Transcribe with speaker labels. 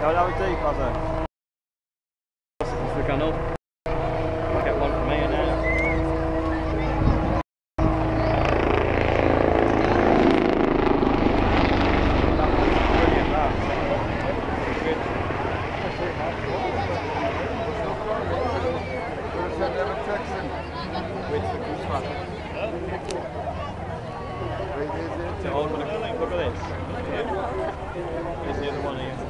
Speaker 1: Ja, that was deep, was it?
Speaker 2: If we. I'll get one from here now.
Speaker 1: Brilliant, that. Good. With the goose back. Look at look at this. Here's the other one here.